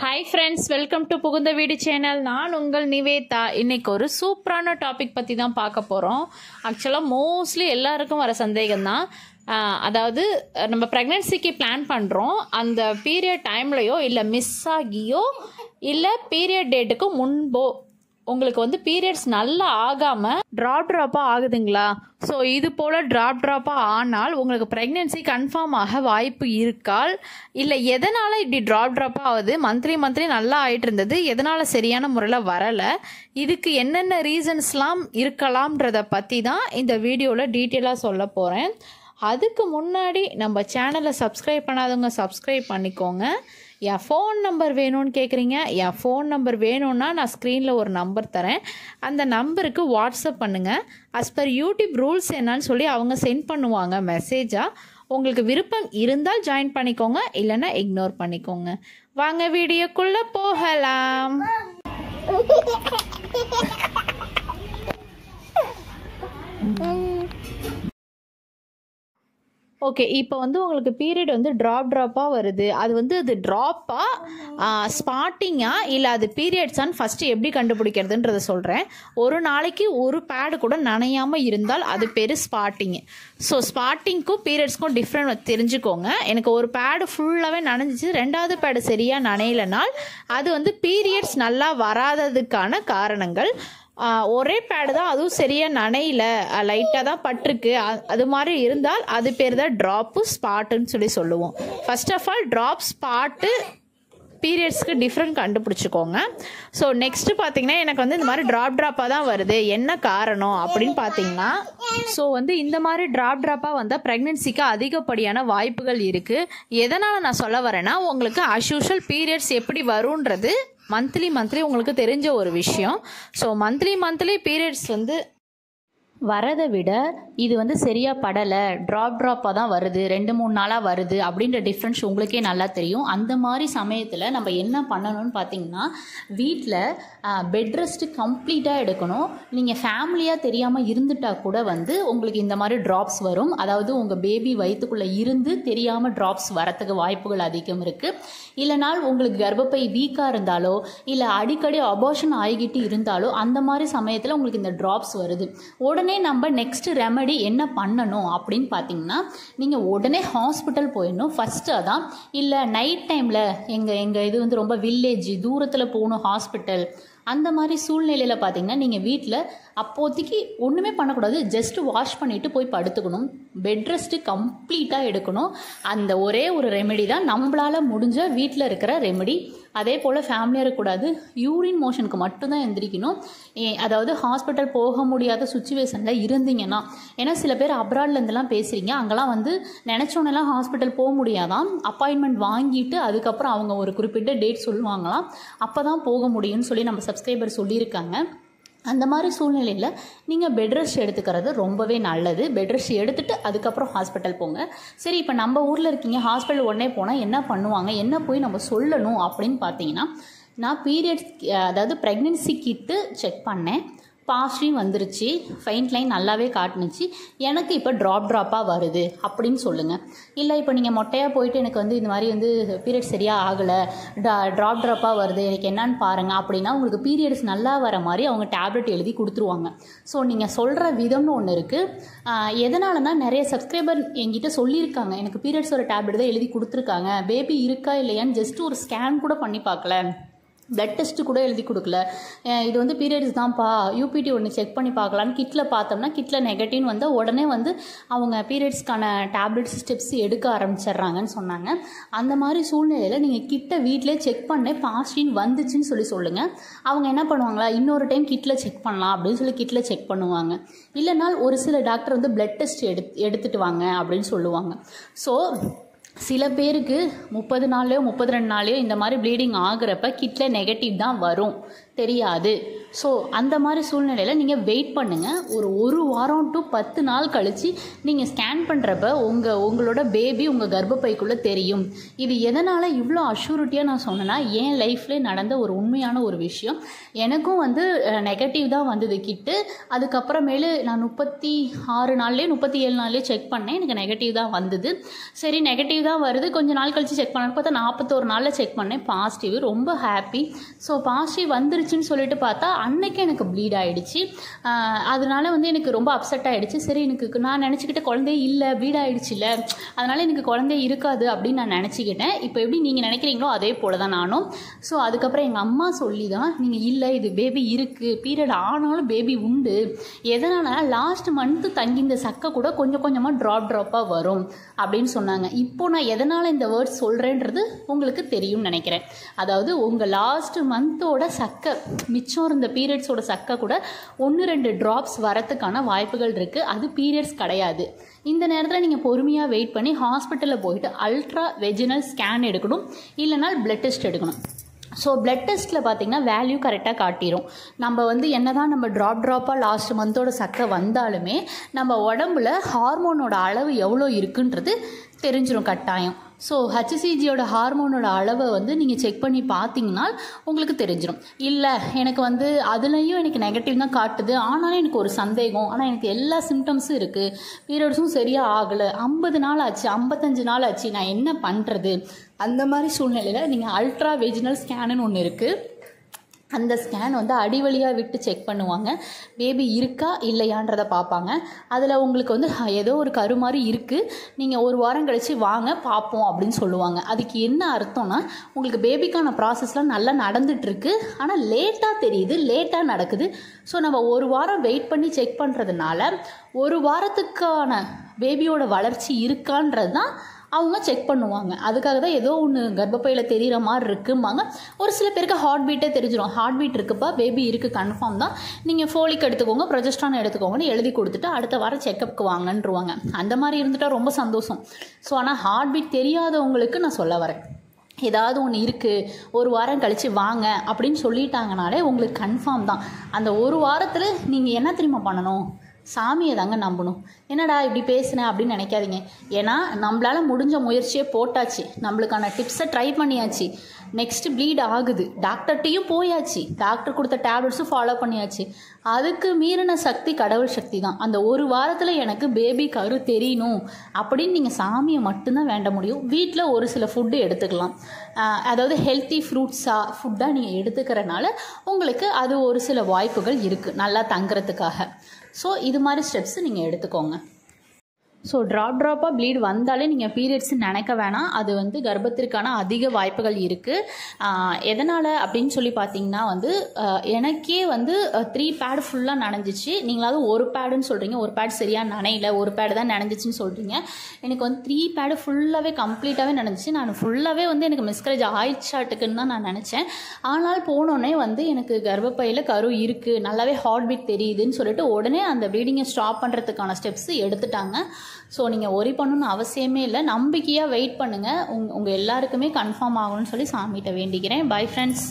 Hi friends welcome to புகுந்த வீடு channel நான் உங்கள் நிவேதா. இன்னைக்கு ஒரு சூப்பரான டாபிக் பற்றி தான் பார்க்க போகிறோம் ஆக்சுவலாக மோஸ்ட்லி எல்லாருக்கும் வர சந்தேகம் தான். அதாவது நம்ம ப்ரெக்னென்சிக்கு பிளான் பண்ணுறோம் அந்த பீரியட் டைம்லையோ இல்லை மிஸ் ஆகியோ இல்லை பீரியட் டேட்டுக்கு முன்போ உங்களுக்கு வந்து பீரியட்ஸ் நல்லா ஆகாமல் ட்ராப் ட்ராப்பாக ஆகுதுங்களா? ஸோ இது போல் ட்ராப் ட்ராப்பாக ஆனால் உங்களுக்கு ப்ரெக்னென்சி கன்ஃபார்ம் ஆக வாய்ப்பு இருக்கால். இல்லை எதனால் இப்படி ட்ராப் ட்ராப்பாக ஆகுது? மந்த்லி மந்த்லி நல்லா ஆயிட்டு இருந்தது எதனால் சரியான முறையில் வரலை? இதுக்கு என்னென்ன ரீசன்ஸ்லாம் இருக்கலாம்ன்றத பற்றி தான் இந்த வீடியோவில் டீட்டெயிலாக சொல்ல போகிறேன் அதுக்கு முன்னாடி நம்ம சேனலை சப்ஸ்கிரைப் பண்ணாதவங்க சப்ஸ்கிரைப் பண்ணிக்கோங்க. என் ஃபோன் நம்பர் வேணும்னு கேட்குறீங்க என் ஃபோன் நம்பர் வேணும்னா நான் ஸ்க்ரீனில் ஒரு நம்பர் தரேன். அந்த நம்பருக்கு வாட்ஸ்அப் பண்ணுங்கள் அஸ் பர் யூடியூப் ரூல்ஸ் என்னன்னு சொல்லி அவங்க சென்ட் பண்ணுவாங்க மெசேஜாக உங்களுக்கு விருப்பம் இருந்தால் ஜாயின் பண்ணிக்கோங்க இல்லைன்னா இக்னோர் பண்ணிக்கோங்க. வாங்க வீடியோக்குள்ளே போகலாம். ஓகே இப்போ வந்து உங்களுக்கு பீரியட் வந்து ட்ராப் ட்ராப்பாக வருது. அது வந்து அது ட்ராப்பாக ஸ்பாட்டிங்கா இல்லை அது பீரியட்ஸான்னு ஃபஸ்ட்டு எப்படி கண்டுபிடிக்கிறதுன்றத சொல்கிறேன் ஒரு நாளைக்கு ஒரு பேடு கூட நனையாமல் இருந்தால் அது பேர் ஸ்பாட்டிங்கு ஸோ ஸ்பாட்டிங்க்கும் பீரியட்ஸ்க்கும் டிஃப்ரெண்ட் தெரிஞ்சுக்கோங்க. எனக்கு ஒரு பேடு ஃபுல்லாகவே நனைஞ்சிச்சு. ரெண்டாவது பேடு சரியாக நனையலைனால் அது வந்து பீரியட்ஸ் நல்லா வராததுக்கான காரணங்கள். ஒரே பேடு தான் அதுவும் சரியாக நனையில. லைட்டாக தான் பட்டிருக்கு. அது மாதிரி இருந்தால் அது பேர் தான் ட்ராப்பு ஸ்பாட்டுன்னு சொல்லி சொல்லுவோம். First of all drop spot பீரியட்ஸ்க்கு different கண்டுபிடிச்சிக்கோங்க. ஸோ நெக்ஸ்ட்டு பார்த்தீங்கன்னா எனக்கு வந்து இந்த மாதிரி ட்ராப் ட்ராப்பாக தான் வருது. என்ன காரணம் அப்படின்னு பார்த்தீங்கன்னா ஸோ வந்து இந்த மாதிரி ட்ராப் ட்ராப்பாக வந்தால் ப்ரெக்னென்சிக்கு அதிகப்படியான வாய்ப்புகள் இருக்குது எதனால் நான் சொல்ல வரேன்னா உங்களுக்கு அஸ்யூஷுவல் பீரியட்ஸ் எப்படி வருன்றது மந்த்லி மந்த்லி உங்களுக்கு தெரிஞ்ச ஒரு விஷயம். ஸோ மந்த்லி மந்த்லி பீரியட்ஸ் வந்து வரதை விட இது வந்து சரியாக படலை. ட்ராப் ட்ராப்பாக தான் வருது. ரெண்டு மூணு நாளாக வருது அப்படின்ற டிஃப்ரென்ஸ் உங்களுக்கே நல்லா தெரியும். அந்த மாதிரி சமயத்தில் நம்ம என்ன பண்ணணும்னு பார்த்தீங்கன்னா வீட்டில் பெட் ரெஸ்ட்டு கம்ப்ளீட்டாக எடுக்கணும். நீங்கள் ஃபேமிலியாக தெரியாமல் இருந்துட்டா கூட வந்து உங்களுக்கு இந்த மாதிரி ட்ராப்ஸ் வரும். அதாவது உங்கள் பேபி வயிற்றுக்குள்ளே இருந்து தெரியாமல் ட்ராப்ஸ் வரத்துக்கு வாய்ப்புகள் அதிகம் இருக்குது இல்லைனால் உங்களுக்கு கர்ப்பப்பை வீக்காக இருந்தாலோ இல்லை அடிக்கடி அபார்ஷன் ஆகிக்கிட்டு இருந்தாலோ அந்த மாதிரி சமயத்தில் உங்களுக்கு இந்த ட்ராப்ஸ் வருது. உடனே உடனே நம்ம நெக்ஸ்ட் ரெமெடி என்ன பண்ணணும் அப்படின்னு பார்த்தீங்கன்னா நீங்கள் உடனே ஹாஸ்பிட்டல் போயிடணும். ஃபஸ்ட்டு அதான். இல்லை நைட் டைமில் எங்கள் எங்கள் இது வந்து ரொம்ப வில்லேஜ் தூரத்தில் போகணும் ஹாஸ்பிட்டல் அந்த மாதிரி சூழ்நிலையில் பார்த்தீங்கன்னா நீங்கள் வீட்டில் அப்போதைக்கு ஒன்றுமே பண்ணக்கூடாது. ஜஸ்ட்டு வாஷ் பண்ணிவிட்டு போய் படுத்துக்கணும். பெட் ரெஸ்ட்டு கம்ப்ளீட்டாக எடுக்கணும். அந்த ஒரே ஒரு ரெமெடி தான் நம்மளால் முடிஞ்ச வீட்டில் இருக்கிற ரெமெடி அதே போல் ஃபேமிலியாக இருக்கக்கூடாது. யூரின் மோஷனுக்கு மட்டும்தான் எந்திரிக்கணும். ஏ- அதாவது ஹாஸ்பிட்டல் போக முடியாத சுச்சுவேஷனில் இருந்தீங்கன்னா ஏன்னா சில பேர் அப்ராட்லேருந்துலாம் பேசுகிறீங்க அங்கெல்லாம் வந்து நினச்சோன்னெல்லாம் ஹாஸ்பிட்டல் போக முடியாதான் அப்பாயின்மெண்ட் வாங்கிட்டு அதுக்கப்புறம் அவங்க ஒரு குறிப்பிட்ட டேட் சொல்லுவாங்களாம். அப்போ தான் போக முடியும்னு சொல்லி நம்ம சப்ஸ்கிரைபர் சொல்லியிருக்காங்க. அந்த மாதிரி சூழ்நிலையில் நீங்கள் பெட் ரெஸ்ட் எடுத்துக்கிறது ரொம்பவே நல்லது. பெட் ரெஸ்ட் எடுத்துகிட்டு அதுக்கப்புறம் ஹாஸ்பிட்டல் போங்க. சரி இப்போ நம்ம ஊரில் இருக்கீங்க ஹாஸ்பிட்டல் உடனே போனால் என்ன பண்ணுவாங்க என்ன போய் நம்ம சொல்லணும் அப்படின்னு பார்த்தீங்கன்னா நான் பீரியட்ஸ் அதாவது ப்ரெக்னென்சி கிட்டு செக் பண்ணேன். பாசிட்டிவ் வந்துருச்சு. ஃபைன் லைன் நல்லாவே காட்டுனுச்சு. எனக்கு இப்போ ட்ராப் ட்ராப்பாக வருது அப்படின்னு சொல்லுங்கள் இல்லை இப்போ நீங்கள் மொட்டையாக போயிட்டு எனக்கு வந்து இந்த மாதிரி வந்து பீரியட் சரியாக ஆகலை. ட்ராப் ட்ராப்பாக வருது. எனக்கு என்னன்னு பாருங்கள் அப்படின்னா உங்களுக்கு பீரியட்ஸ் நல்லா வர மாதிரி அவங்க டேப்லெட் எழுதி கொடுத்துருவாங்க. ஸோ நீங்கள் சொல்கிற விதம்னு ஒன்று இருக்குது எதனாலனா நிறைய சப்ஸ்கிரைபர் எங்கிட்ட சொல்லியிருக்காங்க. எனக்கு பீரியட்ஸ் ஒரு டேப்லெட் தான் எழுதி கொடுத்துருக்காங்க. பேபி இருக்கா இல்லையான்னு ஜஸ்ட் ஒரு ஸ்கேன் கூட பண்ணி பார்க்கல. பிளட் டெஸ்ட்டு கூட எழுதி கொடுக்கல. இது வந்து பீரியட்ஸ் தான்ப்பா. யூபிடி ஒன்று செக் பண்ணி பார்க்கலான்னு கிட்டில் பார்த்தோம்னா கிட்டில் நெகட்டிவ்னு வந்தால் உடனே வந்து அவங்க பீரியட்ஸ்க்கான டேப்லெட்ஸ் ஸ்டெப்ஸ் எடுக்க ஆரம்பிச்சிடுறாங்கன்னு சொன்னாங்க. அந்த மாதிரி சூழ்நிலையில் நீங்கள் கிட்ட வீட்டிலே செக் பண்ண பாசிட்டிவ் வந்துச்சுன்னு சொல்லி சொல்லுங்கள் அவங்க என்ன பண்ணுவாங்களா? இன்னொரு டைம் கிட்டில் செக் பண்ணலாம் அப்படின்னு சொல்லி கிட்டில் செக் பண்ணுவாங்க. இல்லைனால் ஒரு சில டாக்டர் வந்து பிளட் டெஸ்ட் எடு எடுத்துகிட்டு வாங்க அப்படின்னு சொல்லுவாங்க. ஸோ சில பேருக்கு முப்பது நாள்லையோ முப்பது ரெண்டு நாள்லையோ இந்த மாதிரி ப்ளீடிங் ஆகுறப்ப கிட்ல நெகட்டிவ் தான் வரும். தெரியாது. ஸோ அந்த மாதிரி சூழ்நிலையில் நீங்கள் வெயிட் பண்ணுங்கள் ஒரு ஒரு வாரம் டு பத்து நாள் கழித்து நீங்கள் ஸ்கேன் பண்ணுறப்ப உங்கள் உங்களோட பேபி உங்கள் கர்ப்பப்பைக்குள்ளே தெரியும். இது எதனால் இவ்வளோ அஷூரிட்டியாக நான் சொன்னேன்னா என் லைஃப்லேயே நடந்த ஒரு உண்மையான ஒரு விஷயம். எனக்கும் வந்து நெகட்டிவ் தான் வந்தது கிட்டு. அதுக்கப்புறமேலு நான் முப்பத்தி ஆறு நாள்லேயே முப்பத்தி ஏழு நாள்லேயே செக் பண்ணேன். எனக்கு நெகட்டிவ் தான் வந்தது. சரி நெகட்டிவ் தான் வருது. கொஞ்சம் நாள் கழித்து செக் பண்ணேன்னு பார்த்தா நாற்பத்தோரு நாளில் செக் பண்ணேன். பாசிட்டிவ் ரொம்ப ஹாப்பி ஸோ பாசிட்டிவ் வந்துருச்சுன்னு சொல்லிட்டு பார்த்தா அன்னைக்கு எனக்கு ப்ளீட் ஆகிடுச்சு அதனால வந்து எனக்கு ரொம்ப அப்செட் ஆகிடுச்சு சரி எனக்கு நான் நினச்சிக்கிட்ட குழந்தை இல்லை ப்ளீட் ஆகிடுச்சு இல்லை அதனால் எனக்கு குழந்தை இருக்காது அப்படின்னு நான் நினச்சிக்கிட்டேன். இப்போ எப்படி நீங்கள் நினைக்கிறீங்களோ அதே போல தான் நானும். ஸோ அதுக்கப்புறம் எங்கள் அம்மா சொல்லி தான் நீங்கள் இல்லை இது பேபி இருக்குது பீரியட் ஆனாலும் பேபி உண்டு. எதனால் லாஸ்ட் மந்த்து தங்கியிருந்த சக்கை கூட கொஞ்சம் கொஞ்சமாக ட்ராப் ட்ராப்பாக வரும். அப்படின்னு சொன்னாங்க. இப்போ நான் எதனால் இந்த வேர்ட்ஸ் சொல்கிறேன்றது உங்களுக்கு தெரியும்னு நினைக்கிறேன். அதாவது உங்கள் லாஸ்ட் மந்தோட சக்கை மிச்சம் இருந்த பீரியட்ஸோட சக்கை கூட ஒன்று ரெண்டு ட்ராப்ஸ் வரத்துக்கான வாய்ப்புகள் இருக்குது அது பீரியட்ஸ் கிடையாது. இந்த நேரத்தில் நீங்கள் பொறுமையாக வெயிட் பண்ணி ஹாஸ்பிட்டலில் போயிட்டு அல்ட்ரா வெஜினல் ஸ்கேன் எடுக்கணும். இல்லைனா பிளட் டெஸ்ட் எடுக்கணும். ஸோ பிளட் டெஸ்ட்டில் பார்த்தீங்கன்னா வேல்யூ கரெக்டாக காட்டிடும் நம்ம வந்து என்ன தான் நம்ம ட்ராப் ட்ராப்பாக லாஸ்ட் மந்தோட சக்கை வந்தாலுமே நம்ம உடம்புல ஹார்மோனோட அளவு எவ்வளோ இருக்குன்றது தெரிஞ்சிடும் கட்டாயம். ஸோ ஹெச்சிசிஜியோட ஹார்மோனோட அளவை வந்து நீங்கள் செக் பண்ணி பார்த்தீங்கன்னா உங்களுக்கு தெரிஞ்சிடும் இல்லை எனக்கு வந்து அதுலேயும் எனக்கு நெகட்டிவ் தான் காட்டுது. ஆனாலும் எனக்கு ஒரு சந்தேகம். ஆனால் எனக்கு எல்லா சிம்டம்ஸும் இருக்குது பீரியட்ஸும் சரியாக ஆகலை. ஐம்பது நாள் ஆச்சு ஐம்பத்தஞ்சு நாள் ஆச்சு. நான் என்ன பண்ணுறது அந்த மாதிரி சூழ்நிலையில் நீங்கள் அல்ட்ரா வெஜினல் ஸ்கேனுன்னு ஒன்று இருக்குது அந்த ஸ்கேன் வந்து அடிவழியாக விட்டு செக் பண்ணுவாங்க. பேபி இருக்கா இல்லையான்றதை பார்ப்பாங்க. அதில் உங்களுக்கு வந்து ஏதோ ஒரு கரு மாதிரி இருக்குது நீங்கள் ஒரு வாரம் கழித்து வாங்க பார்ப்போம் அப்படின்னு சொல்லுவாங்க. அதுக்கு என்ன அர்த்தம்னா உங்களுக்கு பேபிக்கான ப்ராசஸ்லாம் நல்லா நடந்துகிட்ருக்கு ஆனால் லேட்டாக தெரியுது லேட்டாக நடக்குது. ஸோ நம்ம ஒரு வாரம் வெயிட் பண்ணி செக் பண்ணுறதுனால ஒரு வாரத்துக்கான பேபியோட வளர்ச்சி இருக்கான்றது தான் அவங்க செக் பண்ணுவாங்க. அதுக்காக தான் ஏதோ ஒன்று கர்ப்பப்பையில் தெரிகிற மாதிரி இருக்கும்பாங்க. ஒரு சில பேருக்கு ஹார்ட் பீட்டே தெரிஞ்சிடும் ஹார்ட் பீட் இருக்குப்பா பேபி இருக்குது கன்ஃபார்ம் தான். நீங்கள் ஃபோலிக் எடுத்துக்கோங்க ப்ரொஜெஸ்ட்ரான் எடுத்துக்கோங்கன்னு எழுதி கொடுத்துட்டு அடுத்த வாரம் செக்கப்புக்கு வாங்கன்றுவாங்க. அந்த மாதிரி இருந்துட்டால் ரொம்ப சந்தோஷம். ஸோ ஆனால் ஹார்ட் பீட் தெரியாதவங்களுக்கு நான் சொல்ல வரேன். ஏதாவது ஒன்று இருக்குது ஒரு வாரம் கழித்து வாங்க அப்படின்னு சொல்லிட்டாங்கனாலே உங்களுக்கு கன்ஃபார்ம் தான். அந்த ஒரு வாரத்தில் நீங்கள் என்ன தெரியுமா பண்ணணும்? சாமியை தாங்க நம்பணும். என்னடா இப்படி பேசுனேன் அப்படின்னு நினைக்காதீங்க. ஏன்னா நம்மளால் முடிஞ்ச முயற்சியை போட்டாச்சு. நம்மளுக்கான டிப்ஸை ட்ரை பண்ணியாச்சு. நெக்ஸ்ட் ப்ளீட் ஆகுது. டாக்டர்கிட்டையும் போயாச்சு. டாக்டர் கொடுத்த டேப்லெட்ஸும் ஃபாலோ பண்ணியாச்சு. அதுக்கு மீறின சக்தி கடவுள் சக்தி தான். அந்த ஒரு வாரத்தில் எனக்கு பேபி கரு தெரியணும். அப்படின்னு நீங்கள் சாமியை மட்டும்தான் வேண்ட முடியும். வீட்டில் ஒரு சில ஃபுட்டு எடுத்துக்கலாம். அதாவது ஹெல்த்தி ஃப்ரூட்ஸாக ஃபுட்டாக நீங்கள் எடுத்துக்கிறனால உங்களுக்கு அது ஒரு சில வாய்ப்புகள் இருக்குது நல்லா தங்குறதுக்காக. ஸோ இது மாதிரி ஸ்டெப்ஸ் நீங்கள் எடுத்துக்கோங்க. ஸோ ட்ராப் ட்ராப்பாக ப்ளீட் வந்தாலே நீங்கள் பீரியட்ஸ் நினைக்க வேணாம். அது வந்து கர்ப்பத்திற்கான அதிக வாய்ப்புகள் இருக்குது எதனால் அப்படின்னு சொல்லி பார்த்தீங்கன்னா வந்து எனக்கே வந்து த்ரீ பேடு ஃபுல்லாக நனைஞ்சிச்சு. நீங்களாவது ஒரு பேடுன்னு சொல்கிறீங்க ஒரு பேட் சரியாக நனையில. ஒரு பேடு தான் நனைஞ்சிச்சின்னு சொல்கிறீங்க எனக்கு வந்து த்ரீ பேடு ஃபுல்லாகவே கம்ப்ளீட்டாகவே நனைஞ்சிச்சு. நான் ஃபுல்லாகவே வந்து எனக்கு மிஸ்கரேஜ் ஆயிடுச்சாட்டுக்குன்னு தான் நான் நினச்சேன். ஆனால் போனோடனே வந்து எனக்கு கர்ப்பப்பையில் கரு இருக்குது நல்லாவே ஹார்ட் பீட் தெரியுதுன்னு சொல்லிட்டு உடனே அந்த ப்ளீடிங்கை ஸ்டாப் பண்ணுறதுக்கான ஸ்டெப்ஸ் எடுத்துட்டாங்க. ஸோ நீங்கள் ஒரி பண்ணணும்னு அவசியமே இல்லை. நம்பிக்கையாக வெயிட் பண்ணுங்கள் உங் உங்கள் எல்லாருக்குமே கன்ஃபார்ம் ஆகணும்னு சொல்லி சாமிகிட்ட வேண்டிக்கிறேன். Bye friends